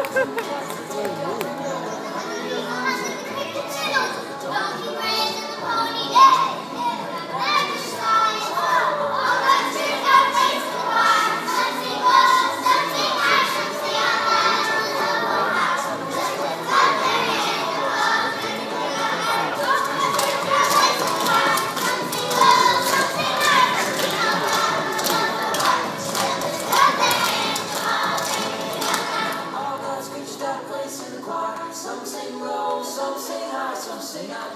Oh, Sing out.